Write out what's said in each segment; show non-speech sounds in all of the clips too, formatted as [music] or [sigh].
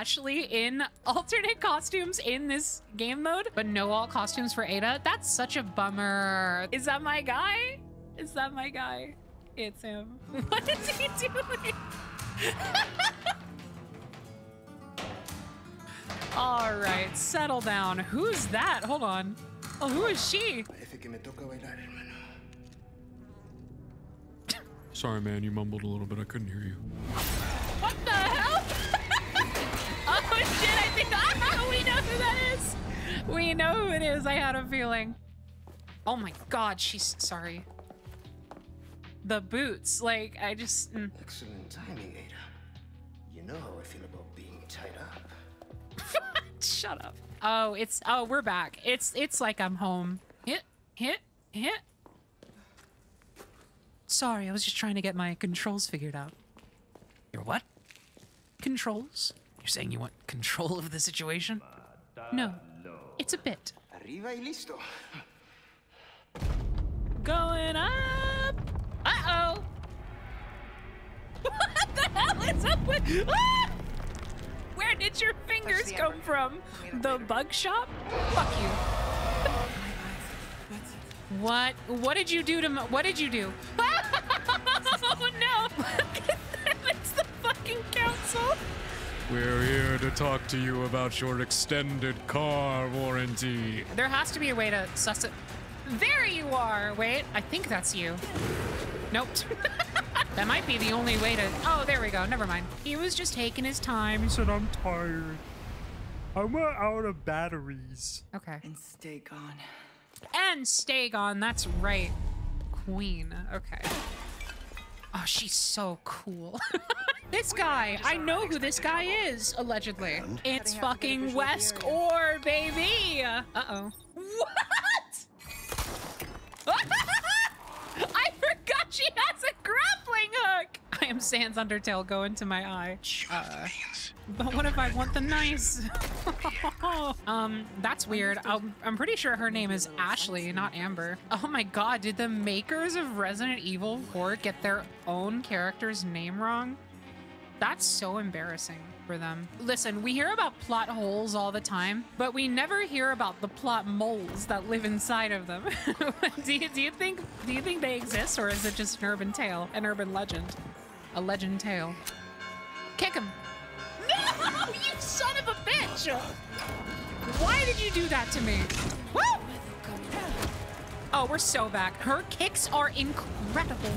Leon and Ashley in alternate costumes in this game mode, but no all costumes for Ada. That's such a bummer. Is that my guy? Is that my guy? It's him. [laughs] What is he doing? [laughs] All right, settle down. Who's that? Hold on. Oh, who is she? Parece que me toca bailar, hermano. Sorry, man, you mumbled a little bit. I couldn't hear you. What the hell? Shit, I think [laughs] ah, we know who that is. We know who it is. I had a feeling. Oh my god, she's sorry. The boots, like I just mm. Excellent timing, Ada. You know how I feel about being tied up. [laughs] shut up. Oh, it's oh, we're back. It's it's like I'm home. Hit, hit, hit. Sorry, I was just trying to get my controls figured out. Your what? Controls? You're saying you want control of the situation? No, it's a bit. Arriba y listo. Going up. Uh oh. [laughs] What the hell is up with? Ah! Where did your fingers come effort. from? The later. bug shop? Fuck you. What? What did you do to? m- What did you do? [laughs] oh no! [laughs] it's the fucking council. We're here to talk to you about your extended car warranty. There has to be a way to suss it. There you are. Wait, I think that's you. Nope. [laughs] that might be the only way to. Oh, there we go. Never mind. He was just taking his time. He said I'm tired. I'm uh, out of batteries. Okay. And stay gone. And stay gone. that's right. Queen. Okay. Oh, she's so cool. [laughs] this guy, I know who this guy is, allegedly. It's Cutting out to get a fucking visual of the Wesk area. or baby. Uh-oh. What? [laughs] I forgot she has a grappling hook. I am Sans Undertale go into my eye. Uh, but what if I want the nice? [laughs] um, that's weird. I'm, I'm pretty sure her name is Ashley, not Amber. Oh my god, did the makers of Resident Evil 4 get their own character's name wrong? That's so embarrassing for them. Listen, we hear about plot holes all the time, but we never hear about the plot moles that live inside of them. [laughs] do, you, do you think do you think they exist, or is it just an urban tale, an urban legend, a legend tale? Kick him! No, [laughs] you son of a bitch! Why did you do that to me? Woo! Oh, we're so back. Her kicks are incredible.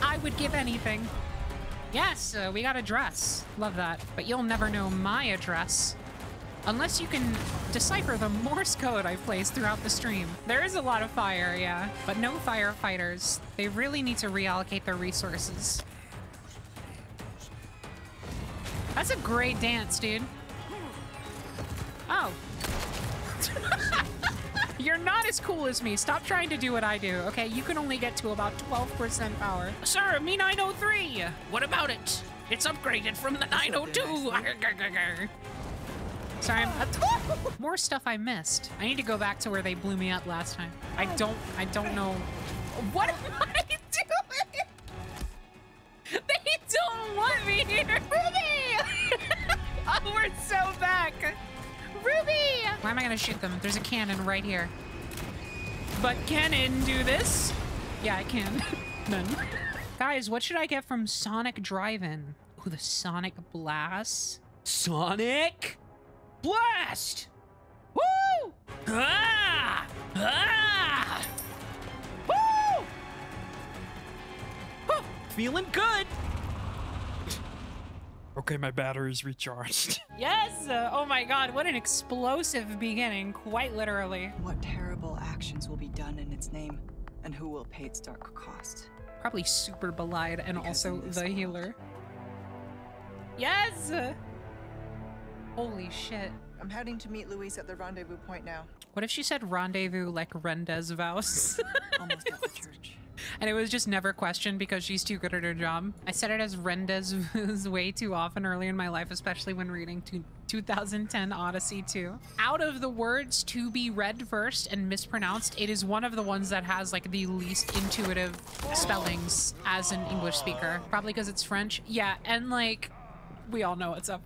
I would give anything. Yes, uh, we got a dress. Love that. But you'll never know my address. Unless you can decipher the Morse code I placed throughout the stream. There is a lot of fire, yeah. But no firefighters. They really need to reallocate their resources. That's a great dance, dude. Oh. [laughs] You're not as cool as me. Stop trying to do what I do, okay? You can only get to about 12% power. Sir, me 903. What about it? It's upgraded from the 902. [laughs] Sorry, I'm [laughs] more stuff I missed. I need to go back to where they blew me up last time. I don't, I don't know. What am [laughs] I doing? They don't want me here. Ruby! oh, we're so back. Ruby! Why am I gonna shoot them? There's a cannon right here. But cannon do this? Yeah, I can. [laughs] None. Guys, what should I get from Sonic Drive-In? Ooh, the Sonic Blast. Sonic Blast! Woo! Ah! Ah! Woo! Huh, Feeling good. Okay, my battery's recharged. [laughs] Yes! Uh, oh my god, what an explosive beginning, quite literally. What terrible actions will be done in its name, and who will pay its dark cost? Probably super belied and Because also the world- healer. Yes! Holy shit. I'm heading to meet Luis at the rendezvous point now. What if she said rendezvous like Rendez Vouse? [laughs] Almost at the church. And it was just never questioned because she's too good at her job. I said it as rendezvous [laughs] way too often early in my life, especially when reading to 2010 Odyssey 2. Out of the words to be read first and mispronounced, it is one of the ones that has like the least intuitive spellings as an English speaker. Probably because it's French. Yeah, and like we all know what's up.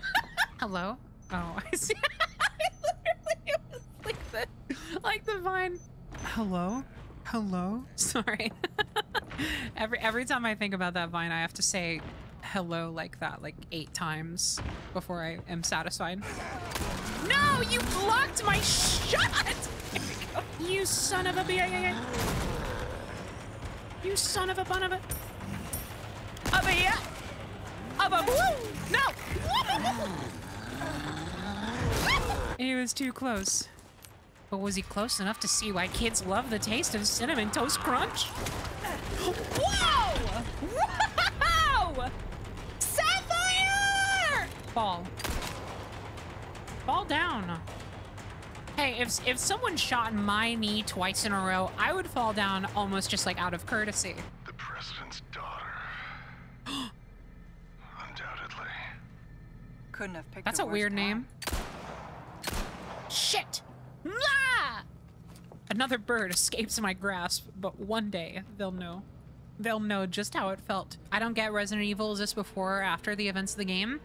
[laughs] Hello? Oh, I see. [laughs] I literally was like the, like the vine. Hello? Hello? [laughs] Sorry. [laughs] every every time I think about that vine, I have to say hello like that like eight times before I am satisfied. No, you blocked my shot! [laughs] You son of a a b- You son of a bun of a of a of a woo! No! He was too close. But was he close enough to see why kids love the taste of cinnamon toast crunch? Whoa! Wow! Sapphire! Fall. Fall down. Hey, if if someone shot my knee twice in a row, I would fall down almost just like out of courtesy. The president's daughter. [gasps] Undoubtedly. Couldn't have picked That's a worse weird time. name. Shit! Another bird escapes my grasp, but one day they'll know. They'll know just how it felt. I don't get Resident Evil. Is this before or after the events of the game?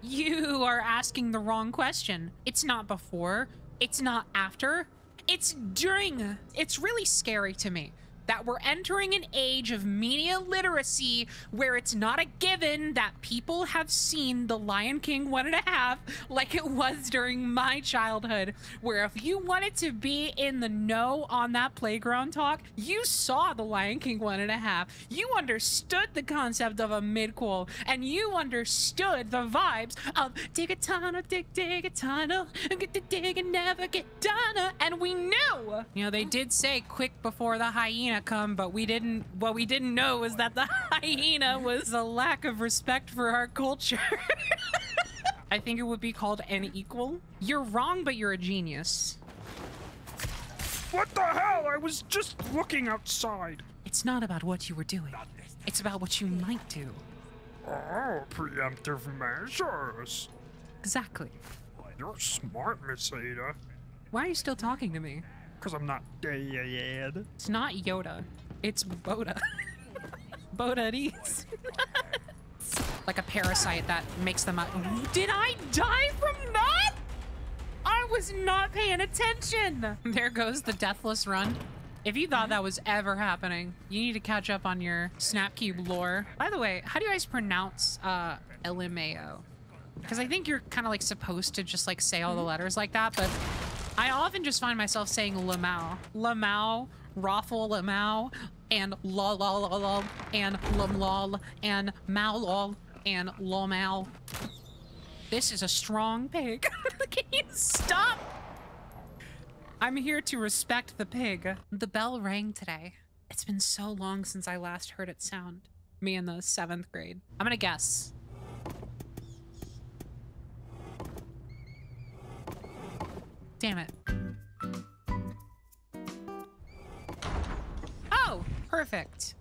You are asking the wrong question. It's not before. It's not after. It's during. It's really scary to me that we're entering an age of media literacy where it's not a given that people have seen The Lion King one and a half like it was during my childhood, where if you wanted to be in the know on that playground talk, you saw The Lion King one and a half. You understood the concept of a midquel, and you understood the vibes of dig a tunnel, dig, dig a tunnel, get the dig and never get done. And we knew, you know, they did say quick before the hyena come, but we didn't, what we didn't know was that the [laughs] hyena was a lack of respect for our culture. [laughs] I think it would be called an equal. You're wrong, but you're a genius. What the hell? I was just looking outside. It's not about what you were doing. It's about what you might do. Oh, preemptive measures. Exactly. You're smart, Miss Ada. Why are you still talking to me? Because I'm not dead. It's not Yoda. It's Boda. [laughs] Boda it is. [laughs] like a parasite that makes them up. Did I die from that? I was not paying attention. [laughs] There goes the deathless run. If you thought that was ever happening, you need to catch up on your Snapcube lore. By the way, how do you guys pronounce uh, LMAO? Because I think you're kind of like supposed to just like say all the letters like that, but I often just find myself saying Lamau. Lamau, Raffle Lamau, and la and lum lol, and mal and lomau. This is a strong pig. [laughs] Can you stop? I'm here to respect the pig. The bell rang today. It's been so long since I last heard it sound. Me in the seventh grade. I'm gonna guess. Damn it. Oh, perfect.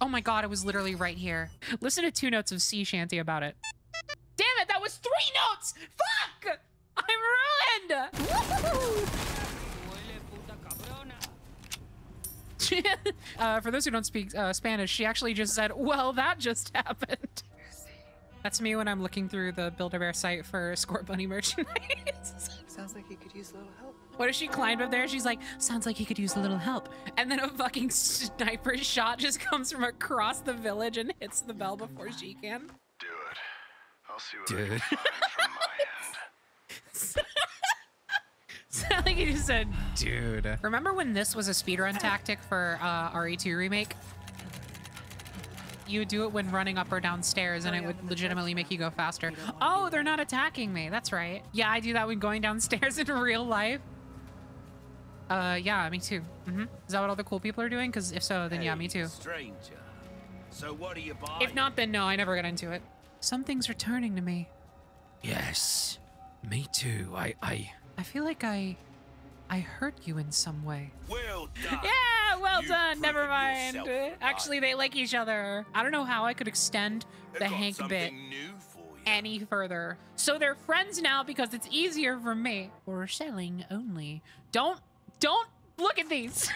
Oh my god, it was literally right here. Listen to two notes of sea shanty about it. Damn it, that was three notes! Fuck! I'm ruined! [laughs] Uh, for those who don't speak uh, Spanish, she actually just said, well, that just happened. That's me when I'm looking through the Build-A-Bear site for Squirt Bunny merchandise. [laughs] Sounds like he could use a little help. What if she climbed up there? She's like, sounds like he could use a little help. And then a fucking sniper shot just comes from across the village and hits the bell before she can. Do it. I'll see what Do I it. can find from my end. [laughs] Sound like you just said, Dude. Remember when this was a speedrun tactic for uh, RE2 Remake? You would do it when running up or down stairs and it would legitimately make you go faster. Oh, they're not attacking me. That's right. Yeah, I do that when going downstairs [laughs] in real life. Uh, yeah, me too. hmm Is that what all the cool people are doing? Because if so, then yeah, me too. Stranger. So what are you buying? If not, then no, I never got into it. Something's returning to me. Yes. Me too. I I I feel like I... I hurt you in some way. Well done. Yeah, well You've done. Never mind. Actually, they like each other. I don't know how I could extend the got Hank bit new for you. any further. So they're friends now because it's easier for me. We're selling only. Don't, don't look at these.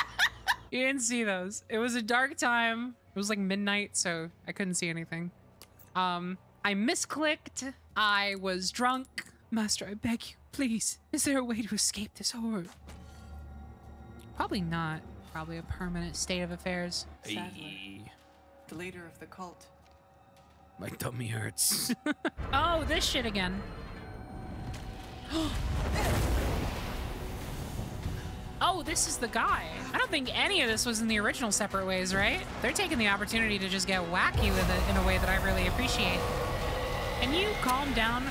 [laughs] you didn't see those. It was a dark time. It was like midnight, so I couldn't see anything. Um, I misclicked. I was drunk. Master, I beg you, please. Is there a way to escape this horror? Probably not. Probably a permanent state of affairs. sadly. The leader of the cult. My tummy hurts. [laughs] Oh, this shit again. [gasps] oh, this is the guy. I don't think any of this was in the original Separate Ways, right? They're taking the opportunity to just get wacky with it in a way that I really appreciate. Can you calm down?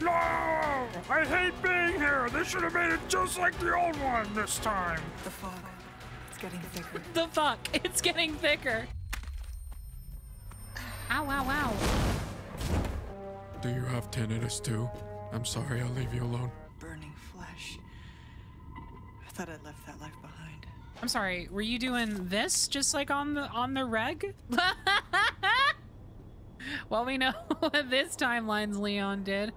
No! I hate being here. They should have made it just like the old one this time. The fog. It's getting thicker. The fuck? [laughs] It's getting thicker. Ow, ow, ow. Do you have tinnitus too? I'm sorry, I'll leave you alone. Burning flesh. I thought I'd left that life behind. I'm sorry. Were you doing this just like on the on the reg? [laughs] well, we know [laughs] what this timeline's Leon did.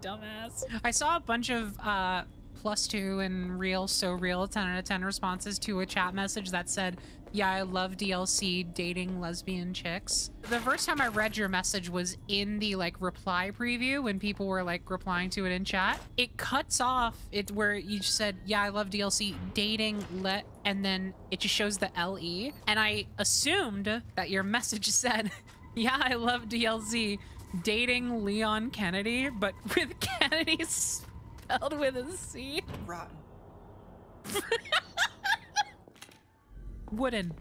Dumbass. I saw a bunch of uh plus two and real so real 10 out of 10 responses to a chat message that said yeah i love dlc dating lesbian chicks. The first time i read your message was in the like reply preview when people were like replying to it in chat. It cuts off it where you said yeah i love dlc dating let and then it just shows the le and i assumed that your message [laughs] said yeah i love dlc dating leon kennedy but with [laughs] kennedy spelled with a c Rotten. [laughs] Wooden.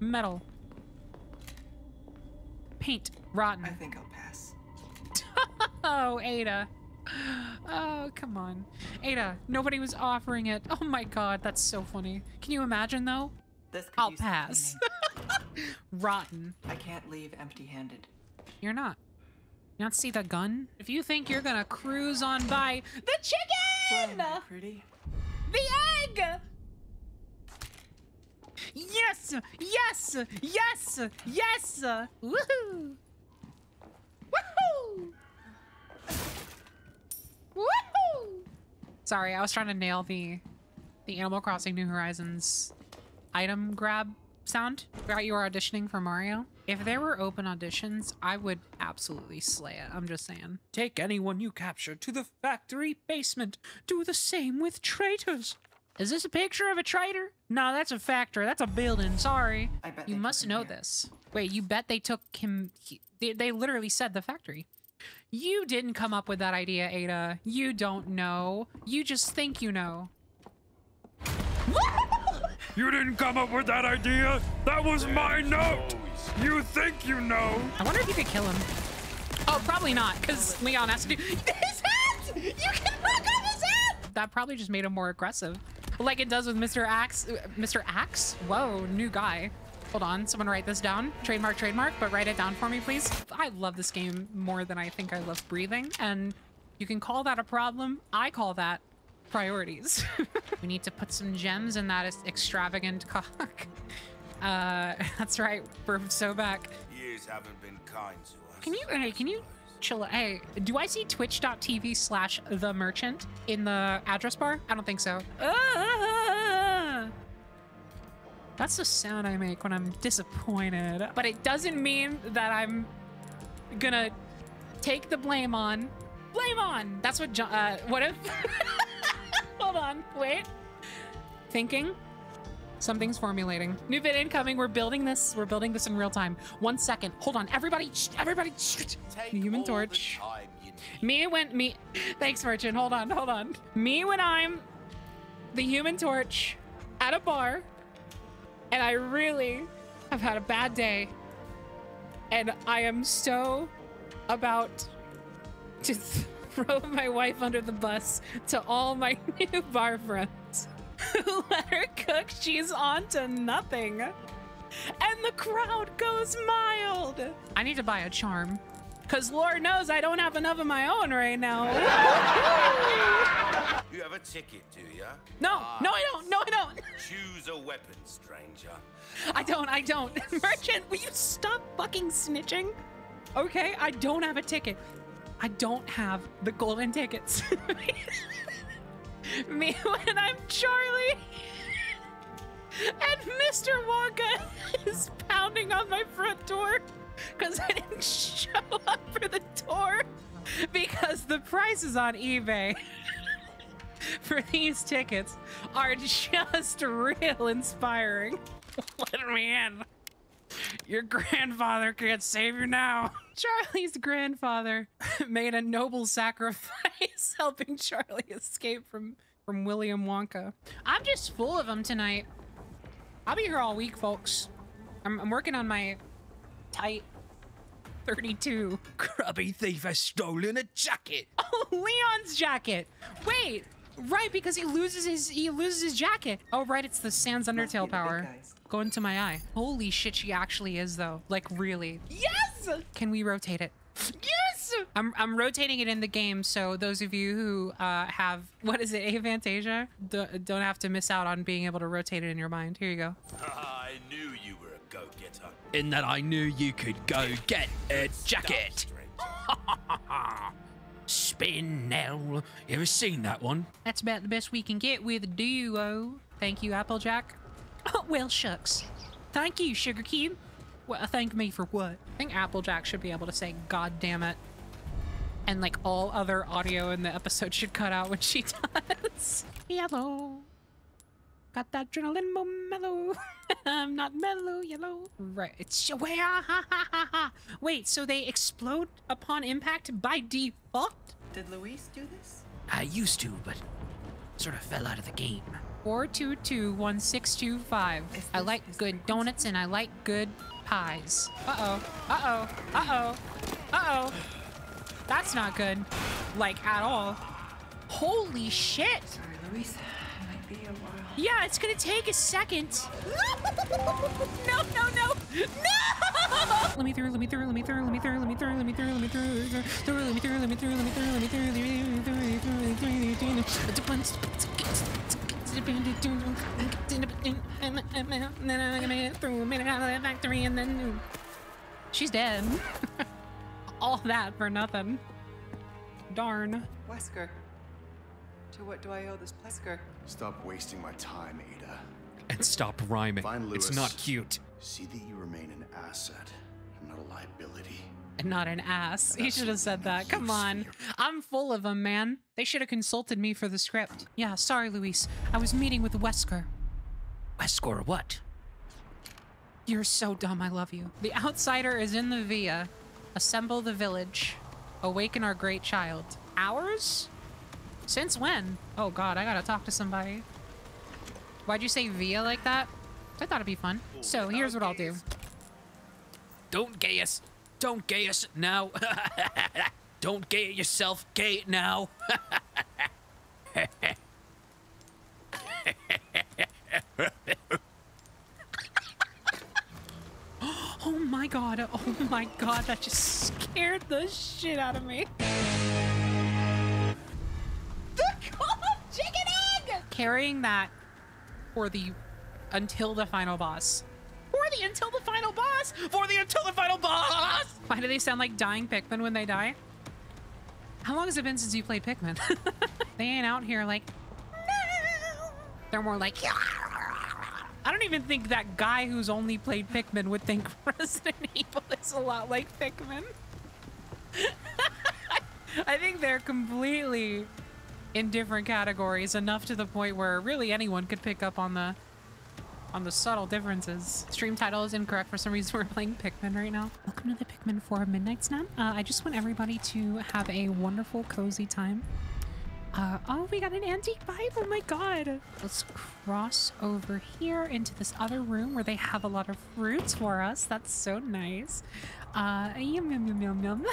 Metal. Paint. Rotten. I think I'll pass. [laughs] Oh, Ada. Oh, come on. Ada, nobody was offering it. Oh my god, that's so funny. Can you imagine though? I'll pass. [laughs] Rotten. I can't leave empty-handed. You're not. You not see the gun? If you think you're gonna cruise on by the chicken! Pretty. The egg! Yes! Yes! Yes! Yes! Woohoo! Woohoo! Woohoo! Sorry, I was trying to nail the the Animal Crossing New Horizons item grab sound. Forgot you were auditioning for Mario. If there were open auditions, I would absolutely slay it. I'm just saying. Take anyone you capture to the factory basement. Do the same with traitors. Is this a picture of a traitor? No, that's a factory. That's a building. Sorry. I bet You they must know here. this. Wait, you bet they took him. He, they, they literally said the factory. You didn't come up with that idea, Ada. You don't know. You just think you know. You didn't come up with that idea. That was my note. You think you know? I wonder if you could kill him. Oh, probably not, because Leon has to do his hat. You can knock off his hat. That probably just made him more aggressive, like it does with Mr. Axe. Mr. Axe? Whoa, new guy. Hold on, someone write this down. Trademark, trademark, but write it down for me, please. I love this game more than I think I love breathing, and you can call that a problem. I call that priorities. [laughs] we need to put some gems in that extravagant cock. [laughs] Uh, [laughs] that's right. We're so back. Years haven't been kind to us. Can you, hey, can you chill? Hey, do I see twitch.tv slash the merchant in the address bar? I don't think so. Ah! That's the sound I make when I'm disappointed. But it doesn't mean that I'm gonna take the blame on. Blame on! That's what John, uh, what if? Hold on, wait. Thinking. Something's formulating. New bit incoming. We're building this. We're building this in real time. One second. Hold on. Everybody. shh, Everybody. shh. Take The Human Torch. The time you need. Me when me. Thanks, Merchant. Hold on. Hold on. Me when I'm the Human Torch at a bar, and I really have had a bad day, and I am so about to throw my wife under the bus to all my [laughs] new bar friends. who Let her cook. She's on to nothing. And the crowd goes mild. I need to buy a charm. Because Lord knows I don't have enough of my own right now. [laughs] You have a ticket, do ya? No, ah. no, I don't. No, I don't. Choose a weapon, stranger. I don't. I don't. [laughs] Merchant, will you stop fucking snitching? Okay, I don't have a ticket. I don't have the golden tickets. [laughs] Me when I'm Charlie. and Mr. Wonka is pounding on my front door because I didn't show up for the tour because the prices on eBay [laughs] for these tickets are just real inspiring. [laughs] Let me in. Your grandfather can't save you now. [laughs] Charlie's grandfather [laughs] made a noble sacrifice [laughs] helping Charlie escape from from William Wonka. I'm just full of them tonight. I'll be here all week, folks. I'm, I'm working on my tight 32. Grubby thief has stolen a jacket. Oh, Leon's jacket. Wait, right because he loses his he loses his jacket. Oh, right, it's the Sans Must be Undertale power. guys. Go into my eye. Holy shit, she actually is though. Like really. Yes. Can we rotate it? Yes. I'm I'm rotating it in the game, so those of you who uh, have [laughs] what is it, aphantasia, d- don't have to miss out on being able to rotate it in your mind. Here you go. [laughs] I knew you were a go-getter. In that I knew you could go get a jacket. Stranger. [laughs] Spin now. You ever seen that one? That's about the best we can get with a duo. Thank you, Applejack. Oh, well, shucks. Thank you, Sugar Cube. Well, thank me for what? I think Applejack should be able to say "God damn it," and like all other audio in the episode should cut out when she [laughs] does. Yellow. Got that adrenaline mo- mellow. [laughs] I'm not mellow yellow. Right. It's wait, ah, ha, ha, ha, ha. Wait. So they explode upon impact by default? Did Luis do this? I used to, but sort of fell out of the game. Four two two one six two five. Is I like good donuts and I like good pies. Uh oh. Uh oh. Uh oh. Uh oh. That's not good. Like at all. Holy shit. Sorry, Luis. It might be a while. Yeah, it's gonna take a second. No, no, no, no! Let me through, let me through, let me through, let me through, let me through, let me through, let me through, let me through, let me through, let me through, let me through, let me through, let me through, let me through, and then I'm gonna get through a minute out of that factory and then she's dead. [laughs] All that for nothing. Darn. Wesker. To what do I owe this Wesker? Stop wasting my time, Ada. And stop rhyming. Find It's not cute. See that you remain an asset not a liability. And not an ass. He should have said that. Come on. I'm full of them, man. They should have consulted me for the script. Yeah, sorry, Luis. I was meeting with Wesker. Wesker what? You're so dumb. I love you. The outsider is in the via. Assemble the village. Awaken our great child. Ours? Since when? Oh god, I gotta talk to somebody. Why'd you say via like that? I thought it'd be fun. So here's what I'll do. Don't gay us. Don't gay us now. [laughs] Don't gay it yourself. Gay it now. [laughs] Oh my god. Oh my god. That just scared the shit out of me. The cold chicken egg! Carrying that for the until the final boss. For the until the final boss! For the until the final boss! Why do they sound like dying Pikmin when they die? How long has it been since you played Pikmin? [laughs] they ain't out here like, no. They're more like, I don't even think that guy who's only played Pikmin would think [laughs] Resident Evil is a lot like Pikmin. [laughs] I think they're completely in different categories, enough to the point where really anyone could pick up on the on the subtle differences. Stream title is incorrect for some reason. [laughs] We're playing Pikmin right now. Welcome to the Pikmin 4 Midnight Snap. Uh, I just want everybody to have a wonderful, cozy time. Uh, oh, we got an antique Bible. Oh my god. Let's cross over here into this other room where they have a lot of fruits for us. That's so nice. Uh, yum, yum, yum, yum, yum.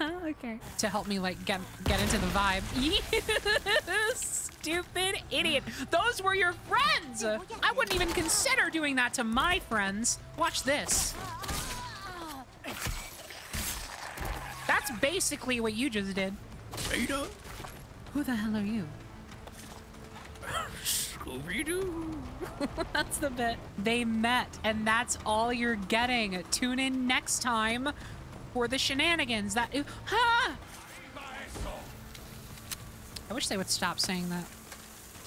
[laughs] okay. To help me, like, get, get into the vibe. [laughs] You stupid idiot. Those were your friends. I wouldn't even consider doing that to my friends. Watch this. That's basically what you just did. Ada? Who the hell are you? Scooby-Doo. [laughs] That's the bit. They met, and that's all you're getting. Tune in next time for the shenanigans. That. [laughs] Ah! I wish they would stop saying that.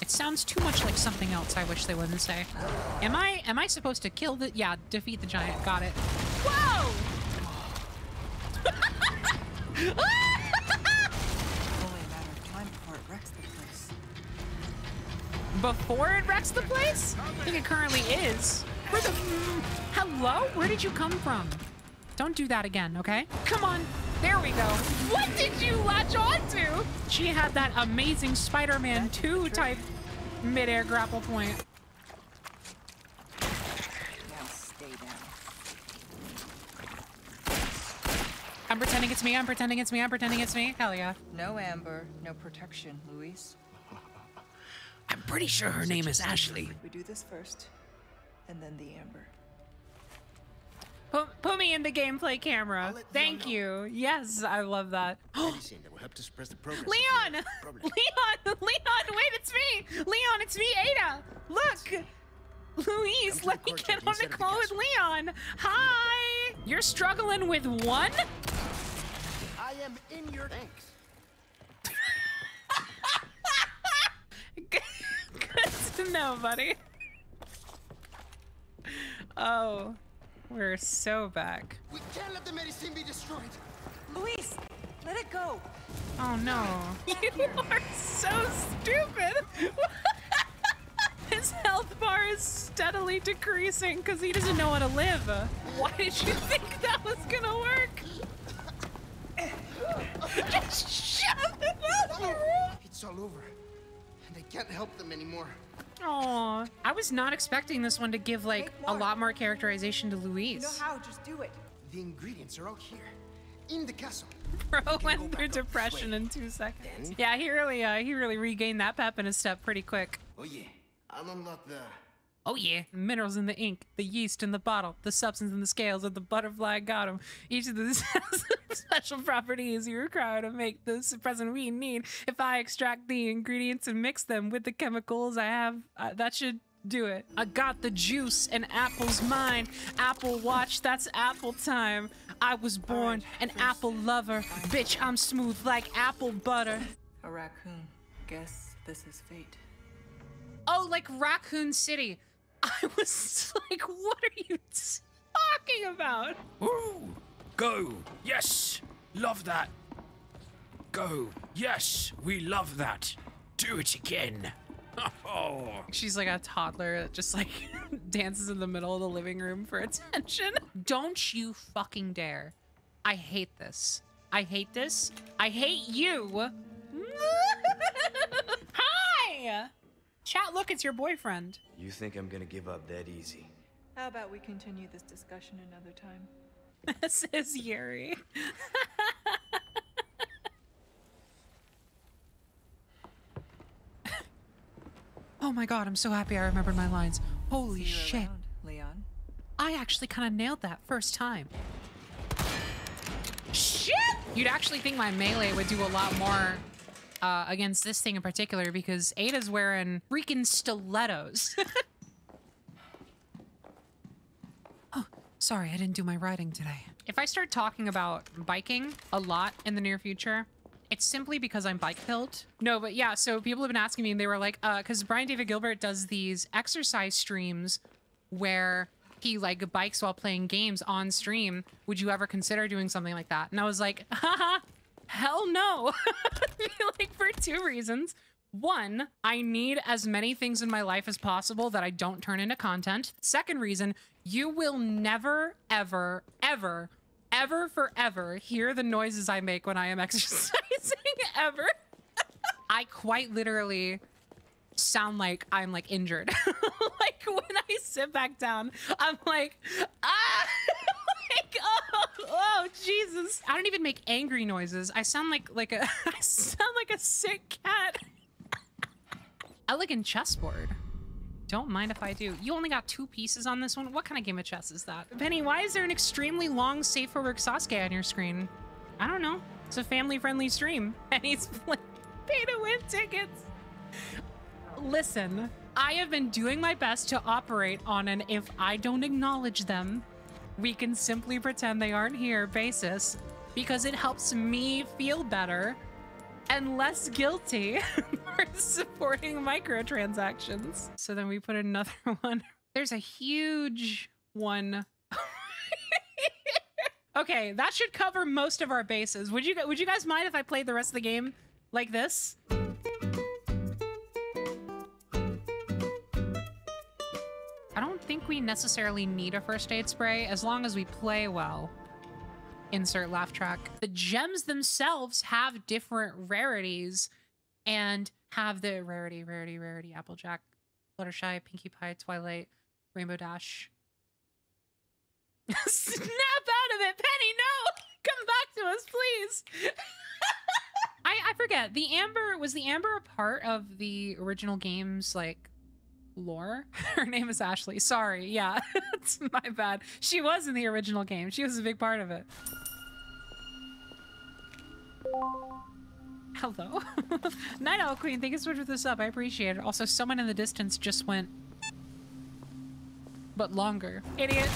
It sounds too much like something else I wish they wouldn't say. Am I am I supposed to kill the yeah, defeat the giant. Got it. Whoa! Only [laughs] Before it wrecks the place? I think it currently is. Where the Hello? Where did you come from? Don't do that again, okay? Come on. There we go. What did you latch onto? She had that amazing Spider-Man 2 type midair grapple point. Now stay down. I'm pretending it's me. I'm pretending it's me. I'm pretending it's me. Hell yeah. No amber, no protection, Luis. I'm pretty sure her name is Ashley. We do this first, and then the amber. Put, put me in the gameplay camera. Thank you. Yes, I love that. [gasps] Medicine [gasps] that will help to suppress the progress. Leon! [laughs] Leon! Leon! Wait, it's me! Leon, it's me, Ada! Look! Luis, to let me get on the call with. Leon! Hi! You're struggling with one? I am in your thanks. Good to know, buddy. Oh, we're so back. We can't let the medicine be destroyed. Luis, let it go. Oh no. [laughs] You are so stupid! [laughs] His health bar is steadily decreasing because he doesn't know how to live. Why did you think that was gonna work? [laughs] Just shove it out of the room! It's all over. And I can't help them anymore. Aw. I was not expecting this one to give like a lot more characterization to Luis. You know how, just do it. The ingredients are all here. In the castle. [laughs] Bro went through depression in two seconds. Then- Yeah, he really, uh, he really regained that pep in his step pretty quick. Oh yeah. I'll unlock the Oh yeah. Minerals in the ink, the yeast in the bottle, the substance in the scales of the butterfly got 'em. Each of these has [laughs] special properties you require to make the suppressant we need. If I extract the ingredients and mix them with the chemicals I have, uh, that should do it. I got the juice and apple's mine. Apple watch, that's apple time. I was born an apple lover. Bitch, I'm smooth like apple butter. A raccoon. Guess this is fate. Oh, like Raccoon City. I was [laughs] like, what are you talking about? Woo! Go! Yes! Love that! Go! Yes! We love that! Do it again! [laughs] Oh! She's like a toddler that just like [laughs] dances in the middle of the living room for attention. Don't you fucking dare. I hate this. I hate this. I hate you. Hi! Chat, look, it's your boyfriend. You think I'm gonna give up that easy? How about we continue this discussion another time? [laughs] This is Yuri. [laughs] oh my god, I'm so happy I remembered my lines. Holy shit. around, Leon. I actually kind of nailed that first time. Shit! You'd actually think my melee would do a lot more uh, against this thing in particular because Ada's wearing freaking stilettos. [laughs] oh, sorry, I didn't do my riding today. If I start talking about biking a lot in the near future, it's simply because I'm bike pilled. No, but yeah, so people have been asking me and they were like, uh, because Brian David Gilbert does these exercise streams where he like bikes while playing games on stream. Would you ever consider doing something like that? And I was like, [laughs] haha, hell no. [laughs] like for two reasons. One, I need as many things in my life as possible that I don't turn into content. Second reason, you will never, ever, ever, ever, forever hear the noises I make when I am [laughs] exercising ever. I quite literally sound like I'm like injured. [laughs] like when I sit back down, I'm like, ah, [laughs] oh, oh Jesus! I don't even make angry noises. I sound like like a [laughs] I sound like a sick cat. [laughs] Elegant chessboard. Don't mind if I do. You only got two pieces on this one. What kind of game of chess is that? Penny, why is there an extremely long safe for work Sasuke on your screen? I don't know. It's a family-friendly stream, and he's pay to win tickets. Listen, I have been doing my best to operate on an if I don't acknowledge them, we can simply pretend they aren't here basis because it helps me feel better and less guilty [laughs] for supporting microtransactions. So then we put another [laughs] one. There's a huge one. [laughs] okay, that should cover most of our bases. Would you would you guys mind if I played the rest of the game like this? I don't think we necessarily need a first aid spray as long as we play well. Insert laugh track. The gems themselves have different rarities and have the rarity, rarity, rarity, Applejack, Fluttershy, Pinkie Pie, Twilight, Rainbow Dash. [laughs] Snap out of it, Penny, no! Come back to us, please! [laughs] I, I forget. The Amber, was the Amber a part of the original game's, like, lore? [laughs] Her name is Ashley. Sorry, yeah. [laughs] It's my bad. She was in the original game. She was a big part of it. Hello. [laughs] Night Owl Queen, thank you so much for this up. I appreciate it. Also, someone in the distance just went... But longer. Idiot.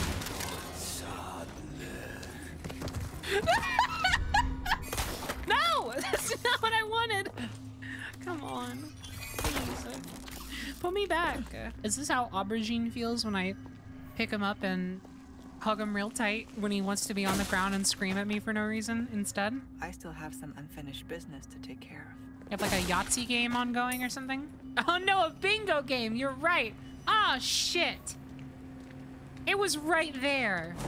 no! That's not what I wanted! Come on. Please. Put me back. Is this how Aubergine feels when I pick him up and hug him real tight when he wants to be on the ground and scream at me for no reason instead? I still have some unfinished business to take care of. You have like a Yahtzee game ongoing or something? Oh no, a bingo game. You're right. Ah, shit. It was right there. [laughs]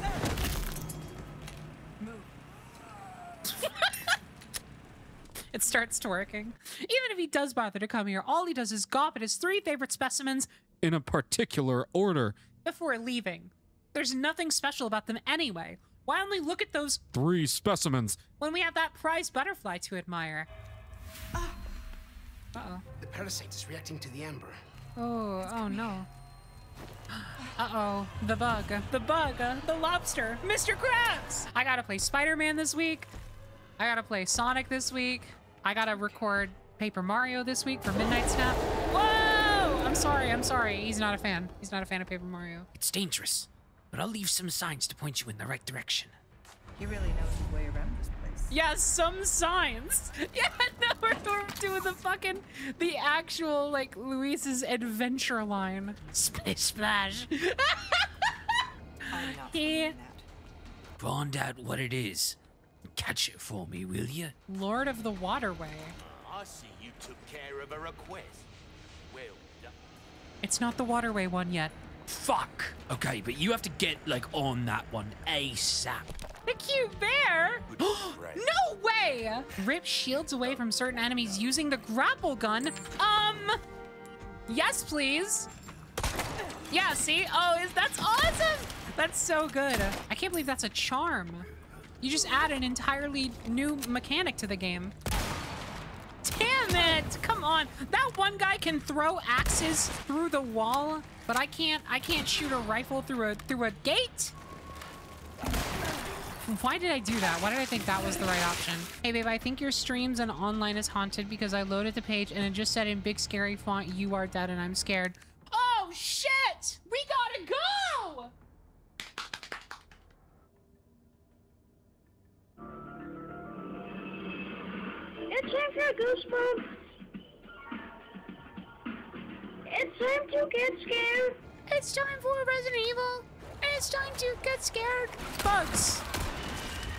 it starts twerking. Even if he does bother to come here, all he does is gawp at his three favorite specimens In a particular order. before leaving. There's nothing special about them anyway. Why only look at those Three specimens. when we have that prize butterfly to admire? Uh-oh. The parasite is reacting to the amber. Oh, oh no. Uh-oh, the bug, the bug, uh, the lobster, Mr. Krabs! I gotta play Spider-Man this week. I gotta play Sonic this week. I gotta record Paper Mario this week for Midnight Snap. Whoa! I'm sorry, I'm sorry. He's not a fan. He's not a fan of Paper Mario. It's dangerous, but I'll leave some signs to point you in the right direction. He really knows his way around this place. Yeah, some signs. [laughs] Yeah, no, we're, we're doing the fucking, the actual, like, Luis's adventure line. Splish splash. [laughs] I'm not He- following that. Find out what it is. Catch it for me, will you? Lord of the Waterway. I see you took care of a request. Well done. It's not the Waterway one yet. Fuck! Okay, but you have to get, like, on that one ASAP. The cute bear? [gasps] No way! Rip shields away from certain enemies using the grapple gun. Um, yes, please. Yeah, see? Oh, is that's awesome! That's so good. I can't believe that's a charm. You just add an entirely new mechanic to the game. Damn it! Come on. That one guy can throw axes through the wall, but I can't I can't shoot a rifle through a through a gate? Why did I do that? Why did I think that was the right option? Hey babe, I think your streams and online is haunted because I loaded the page and it just said in big scary font, you are dead and I'm scared. Oh shit! We gotta go! Time for a goosebump. It's time to get scared. It's time for Resident Evil. It's time to get scared. Bugs.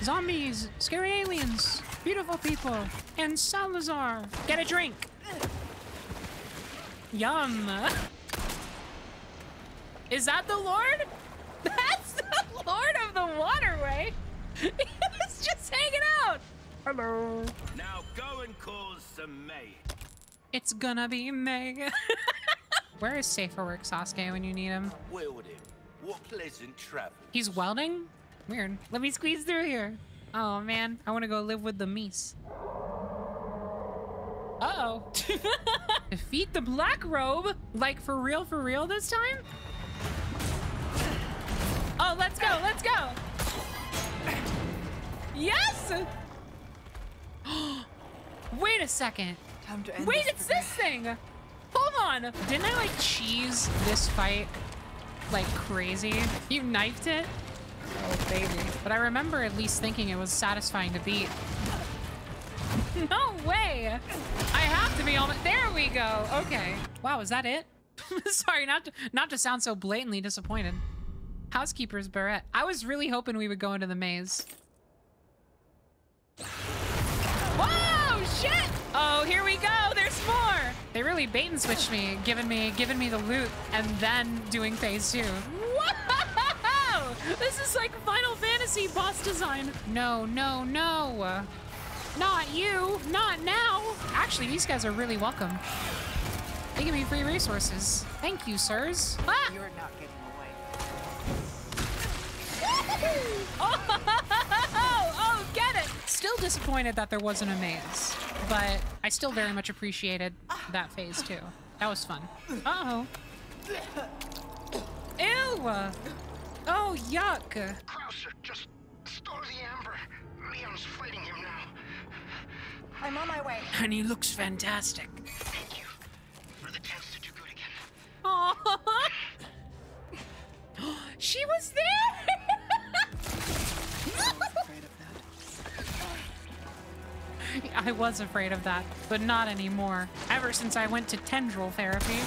Zombies. Scary aliens. Beautiful people. And Salazar. Get a drink. Yum. Is that the Lord? [laughs] That's the Lord of the Waterway. [laughs] He's just hanging out. Hello. Now go and cause some mayhem. It's gonna be Meg. [laughs] Where is Safe for Work Sasuke when you need him? Wield him. What pleasant travel. He's welding? Weird. Let me squeeze through here. Oh man, I want to go live with the Meese. Uh-oh. [laughs] Defeat the black robe? Like for real, for real this time? Oh, let's go, let's go. Yes! Wait a second. Time to end Wait, this it's this thing! Hold on! Didn't I like cheese this fight like crazy? You knifed it? Oh baby. But I remember at least thinking it was satisfying to beat. [laughs] no way. I have to be on it. There we go. Okay. Wow, is that it? [laughs] Sorry, not to, not to sound so blatantly disappointed. Housekeeper's barrette. I was really hoping we would go into the maze. Oh, here we go. There's more. They really bait and switched me, giving me giving me the loot and then doing phase two. Whoa! This is like Final Fantasy boss design. No, no, no. Not you. Not now. Actually, these guys are really welcome. They give me free resources. Thank you, sirs. Ah! You're not getting away. [laughs] oh! Still disappointed that there wasn't a maze, but I still very much appreciated that phase too. That was fun. Uh-oh. Ew! Oh, yuck. Krauser, just store the amber. Leon's fighting him now. I'm on my way. And he looks fantastic. Thank you for the chance to do good again. Aww. [laughs] she was there! I was afraid of that, but not anymore. Ever since I went to tendril therapy.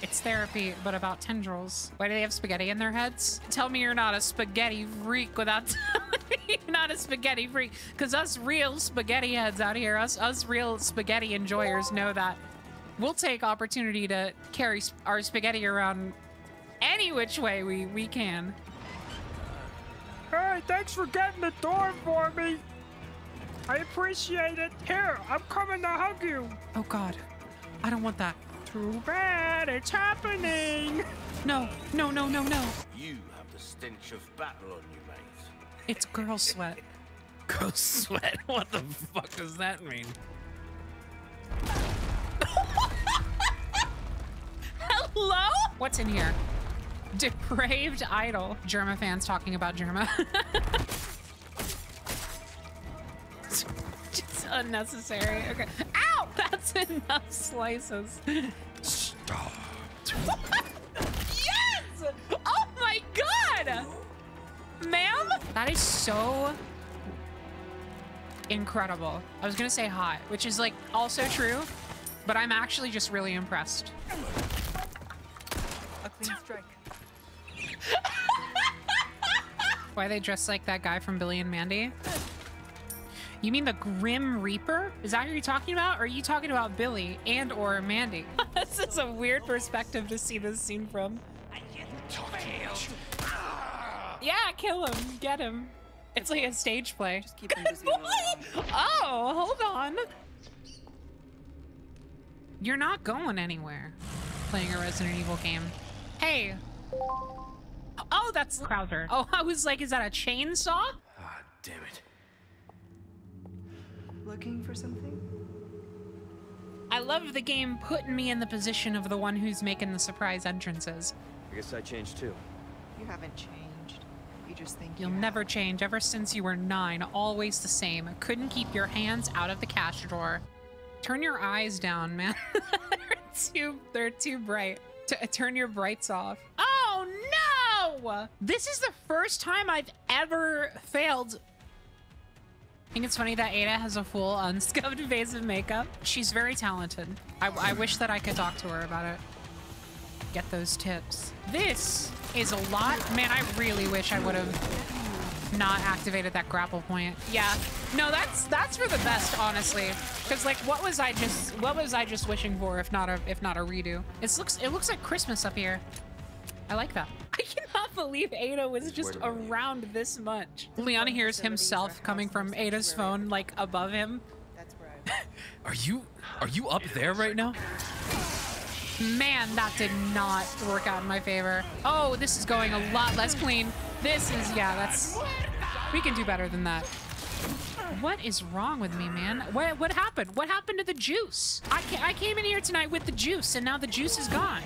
It's therapy, but about tendrils. Why do they have spaghetti in their heads? Tell me you're not a spaghetti freak without telling [laughs] me you're not a spaghetti freak. Because us real spaghetti heads out here, us, us real spaghetti enjoyers know that. We'll take opportunity to carry our spaghetti around any which way we, we can. Hey, thanks for getting the door for me. I appreciate it. Here, I'm coming to hug you. Oh god. I don't want that. Too bad, it's happening. No, no, no, no, no. You have the stench of battle on you, mate. It's girl sweat. [laughs] Girl sweat? What the fuck does that mean? Hello? What's in here? Depraved idol. Jerma fans talking about Jerma. [laughs] [laughs] Just unnecessary. Okay. Ow! [laughs] That's enough slices. Stop. [laughs] yes! Oh my god! Ma'am? That is so incredible. I was gonna say hot, which is like also true, but I'm actually just really impressed. A clean strike. Why they dress like that guy from Billy and Mandy? You mean the Grim Reaper? Is that who you're talking about? Or are you talking about Billy and or Mandy? [laughs] this is a weird perspective to see this scene from. Yeah, kill him. Get him. It's like a stage play. Just keep him Good busy [laughs] boy! Oh, hold on. You're not going anywhere playing a Resident Evil game. Hey. Oh, that's Krauser. Oh, I was like, is that a chainsaw? Ah, damn it. Looking for something? I love the game putting me in the position of the one who's making the surprise entrances. I guess I changed too. You haven't changed. You just think You'll you never change ever since you were nine, always the same. Couldn't keep your hands out of the cash drawer. Turn your eyes down, man. [laughs] they're too they're too bright. T- turn your brights off. Oh no! This is the first time I've ever failed. I think it's funny that Ada has a full [laughs] unscubbed face of makeup. She's very talented. I, I wish that I could talk to her about it. Get those tips. This is a lot. Man, I really wish I would have not activated that grapple point. Yeah. No, that's that's for the best, honestly. Because like, what was I just what was I just wishing for if not a if not a redo? It looks it looks like Christmas up here. I like that. I cannot believe Ada was just around this much. Leona hears himself coming from Ada's phone, like above him. That's where I [laughs] Are you are you up there right now? Man, that did not work out in my favor. Oh, this is going a lot less clean. This is, yeah, that's... We can do better than that. What is wrong with me, man? What, what happened? What happened to the juice? I, ca I came in here tonight with the juice, and now the juice is gone.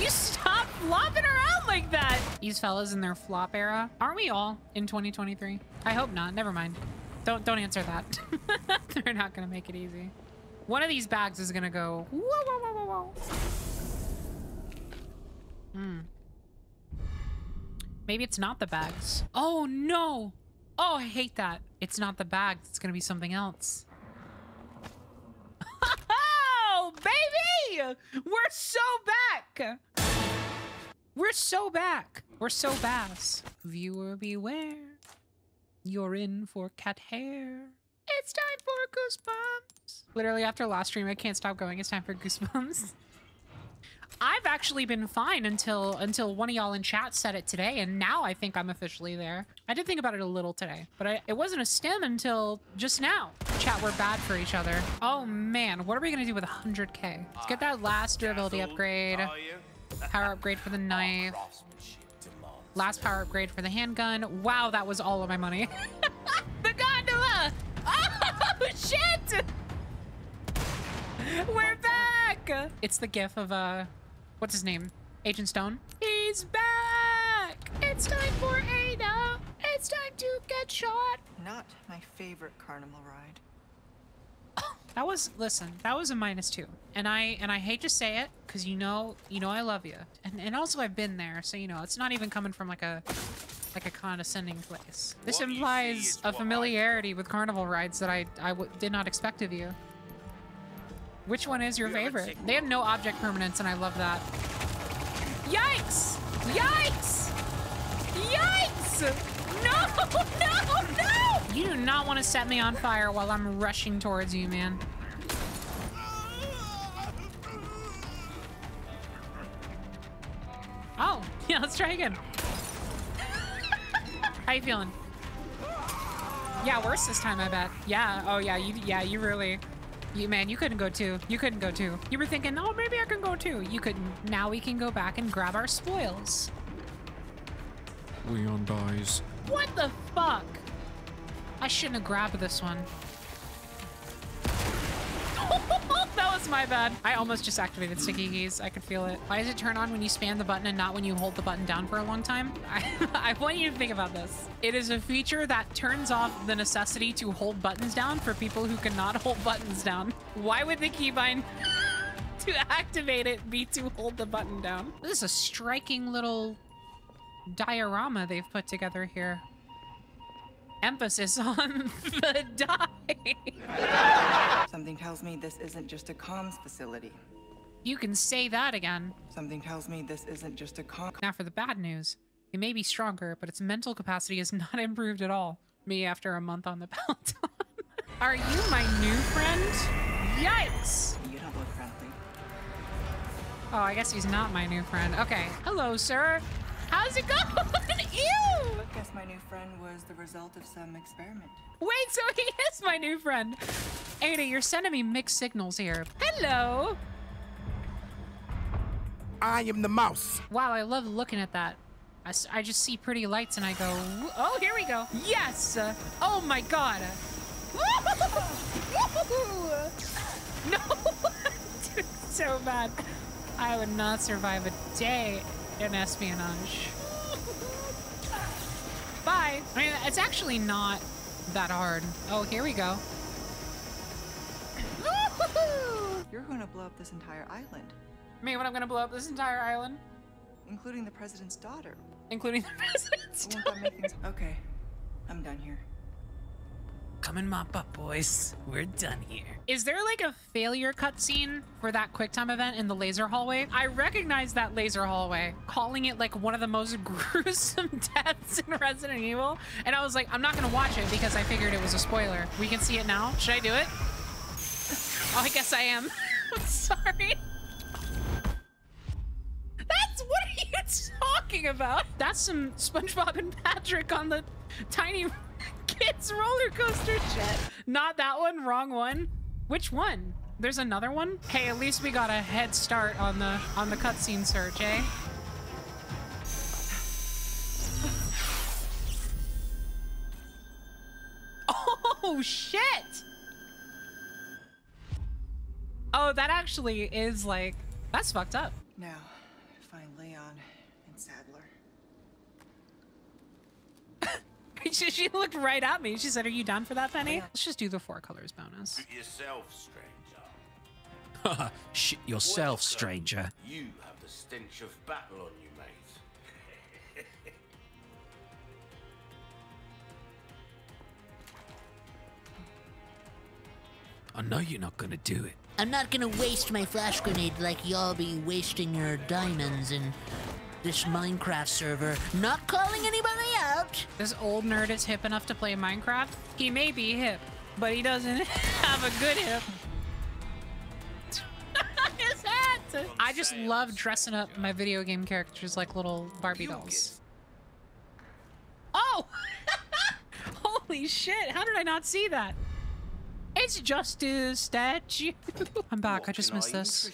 You stop flopping around like that! These fellas in their flop era. Aren't we all in 2023? I hope not. Never mind. Don't don't answer that. [laughs] They're not gonna make it easy. One of these bags is gonna go. Whoa, whoa, whoa, whoa, whoa. Hmm. Maybe it's not the bags. Oh no! Oh, I hate that. It's not the bag. It's gonna be something else. [laughs] Oh, baby! We're so back! We're so back. We're so bass. Viewer beware. You're in for cat hair. It's time for goosebumps. Literally after last stream, I can't stop going. It's time for goosebumps. I've actually been fine until until one of y'all in chat said it today, and now I think I'm officially there. I did think about it a little today, but I, it wasn't a stim until just now. Chat, we're bad for each other. Oh man, what are we gonna do with 100k? Let's get that last durability upgrade. Power upgrade for the knife. Last power upgrade for the handgun. Wow, that was all of my money. [laughs] the gondola! [laughs] Oh, shit! We're back! It's the gif of, uh, what's his name? Agent Stone. He's back! It's time for Ada! It's time to get shot! Not my favorite carnival ride. That was listen, that was a minus two. And I and I hate to say it, because you know you know I love you. And and also I've been there, so you know it's not even coming from like a like a condescending place. This What implies a familiarity with carnival rides that I I w- did not expect of you. Which one is your favorite? They have no object permanence, and I love that. Yikes! Yikes! Yikes! No! [laughs] No! No! You do not want to set me on fire while I'm rushing towards you, man. Oh, [laughs] yeah, let's try again. [laughs] How you feeling? Yeah, worse this time, I bet. Yeah, oh yeah, you yeah, you really you man, you couldn't go too. You couldn't go too. You were thinking, oh maybe I can go too. You couldn't. Now we can go back and grab our spoils. Leon dies. What the fuck? I shouldn't have grabbed this one. [laughs] that was my bad. I almost just activated sticky keys. I could feel it. Why does it turn on when you spam the button and not when you hold the button down for a long time? [laughs] I, I want you to think about this. It is a feature that turns off the necessity to hold buttons down for people who cannot hold buttons down. Why would the keybind [laughs] to activate it be to hold the button down? This is a striking little diorama they've put together here. Emphasis [laughs] on the die. Something tells me this isn't just a comms facility. You can say that again. Something tells me this isn't just a com. Now for the bad news. It may be stronger, but its mental capacity is [laughs] not improved at all. Me after a month on the [laughs] Peloton. Are you my new friend? Yikes! You don't look friendly. Oh, I guess he's not my new friend. Okay. Hello, sir. How's it going? [laughs] Ew! I Guess my new friend was the result of some experiment. Wait, so he is my new friend. Ada, you're sending me mixed signals here. Hello. I am the mouse. Wow, I love looking at that. I, s- I just see pretty lights and I go, oh, here we go. Yes. Uh, oh my God. [laughs] No. [laughs] Dude, so bad. I would not survive a day in espionage. Bye. I mean, it's actually not that hard. Oh, here we go. [laughs] You're going to blow up this entire island, Me, when I'm gonna blow up this entire island, including the president's daughter. including the [laughs] president's Won't that make things okay? I'm done here. Come and mop up, boys. We're done here. Is there like a failure cutscene for that QuickTime event in the laser hallway? I recognize that laser hallway, calling it like one of the most [laughs] gruesome [laughs] deaths in Resident Evil. And I was like, I'm not gonna watch it because I figured it was a spoiler. We can see it now. Should I do it? [laughs] Oh, I guess I am. I'm sorry. That's what are you talking about? That's some SpongeBob and Patrick on the tiny kids roller coaster shit. Not that one, wrong one. Which one? There's another one? Hey, at least we got a head start on the on the cutscene search, eh? [laughs] Oh shit! Oh, that actually is like that's fucked up. Now, find Leon and Sadler. [laughs] she, she, looked right at me. She said, "Are you down for that, oh, Penny?" Let's just do the four colors bonus. Yourself, stranger. [laughs] Shit yourself, stranger. You have the stench of battle on you, mate. [laughs] I know you're not gonna do it. I'm not gonna waste my flash grenade like y'all be wasting your diamonds and this Minecraft server. Not calling anybody out. This old nerd is hip enough to play Minecraft. He may be hip, but he doesn't [laughs] have a good hip. [laughs] His hat! I just love dressing up my video game characters like little Barbie dolls. Oh! [laughs] Holy shit, how did I not see that? It's just a statue. I'm back, I just missed this.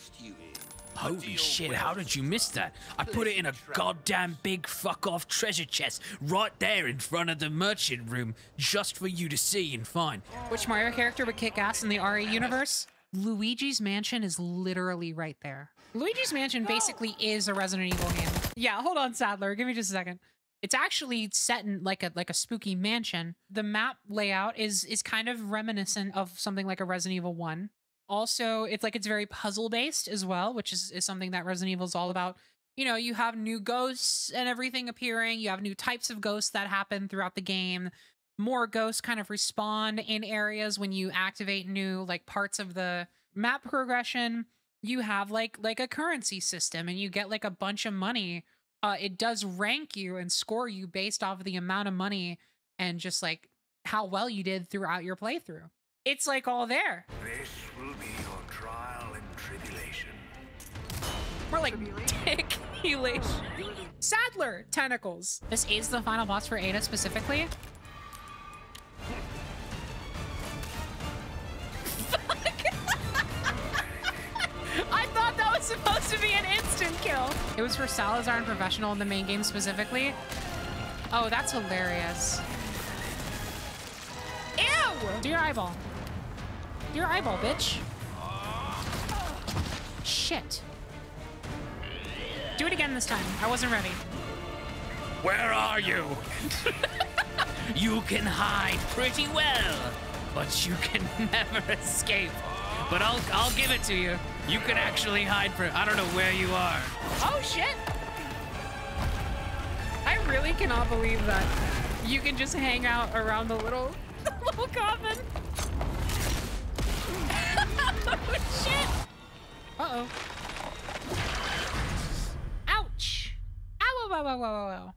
Holy shit, how did you miss that? I put it in a goddamn big fuck off treasure chest right there in front of the merchant room just for you to see and find. Which Mario character would kick ass in the RE universe? Luigi's Mansion is literally right there. Luigi's Mansion basically is a Resident Evil game. Yeah, hold on, Sadler. Give me just a second. It's actually set in like a like a spooky mansion. The map layout is is kind of reminiscent of something like a Resident Evil 1. Also, it's like it's very puzzle based as well, which is, is something that Resident Evil is all about. You know, you have new ghosts and everything appearing. You have new types of ghosts that happen throughout the game more ghosts kind of respawn in areas when you activate new like parts of the map progression you have like like a currency system and you get like a bunch of money uh it does rank you and score you based off of the amount of money and just like how well you did throughout your playthrough it's like all there This will be your trial and tribulation. more like [laughs] tribulation sadler tentacles this is the final boss for ada specifically [laughs] I thought that was supposed to be an instant kill. It was for Salazar and Professional in the main game specifically. Oh, that's hilarious. Ew! Do your eyeball. Your eyeball, bitch. Shit. Do it again this time. I wasn't ready. Where are you? [laughs] you can hide pretty well, but you can [laughs] never escape. But I'll I'll give it to you. You can actually hide for I don't know where you are. Oh shit! I really cannot believe that you can just hang out around the little, the [laughs] little coffin. Oh shit! Uh oh. Ouch! Ow! Ow! Ow! Ow! Ow!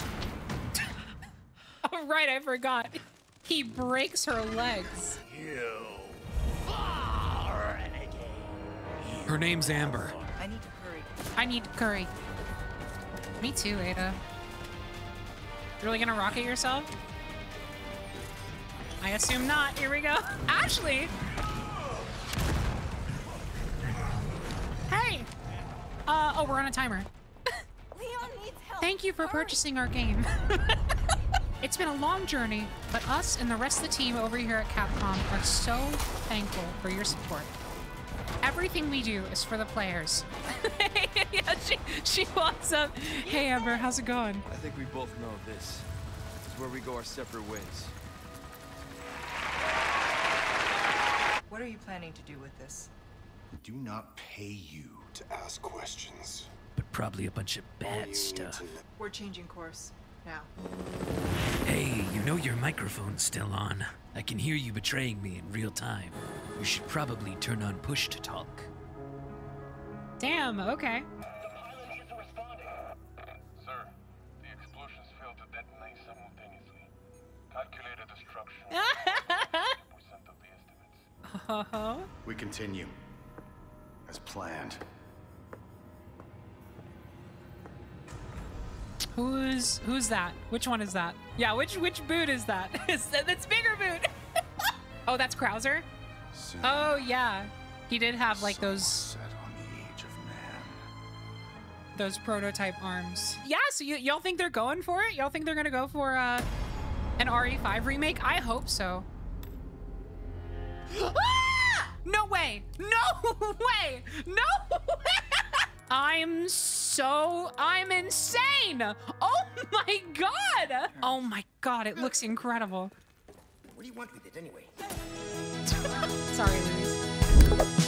Ow! oh [laughs] right, I forgot. He breaks her legs. You Her name's Amber. I need to hurry. I need curry. Me too, Ada. Really gonna rocket yourself? I assume not. Here we go. [laughs] Ashley! Hey! Uh, oh, we're on a timer. [laughs] Leon needs help. Thank you for purchasing our game. [laughs] it's been a long journey, but us and the rest of the team over here at Capcom are so thankful for your support. Everything we do is for the players. [laughs] yeah, she, she walks up. Hey, Amber, how's it going? I think we both know this is where we go our separate ways. What are you planning to do with this? We do not pay you to ask questions. But probably a bunch of bad stuff. We're changing course. Now. Hey, you know your microphone's still on. I can hear you betraying me in real time. You should probably turn on push to talk. Damn, okay. Sir, the explosions failed to detonate simultaneously. Calculated destruction. [laughs] 50% of the estimates. Uh-huh. We continue. As planned. Who's who's that? Which one is that? Yeah, which which boot is that? [laughs] That's bigger boot. [laughs] oh, that's Krauser. Oh yeah, he did have like those those prototype arms. Yeah, so y'all think they're going for it? Y'all think they're gonna go for uh, an RE5 remake? I hope so. [gasps] No way! No [laughs] way! No way! I'm so I'm insane! Oh my god! Oh my god, it looks incredible. What do you want with it anyway? [laughs] Sorry, Luis.